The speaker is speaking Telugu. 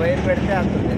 వైర్ పెడితే అంతుంది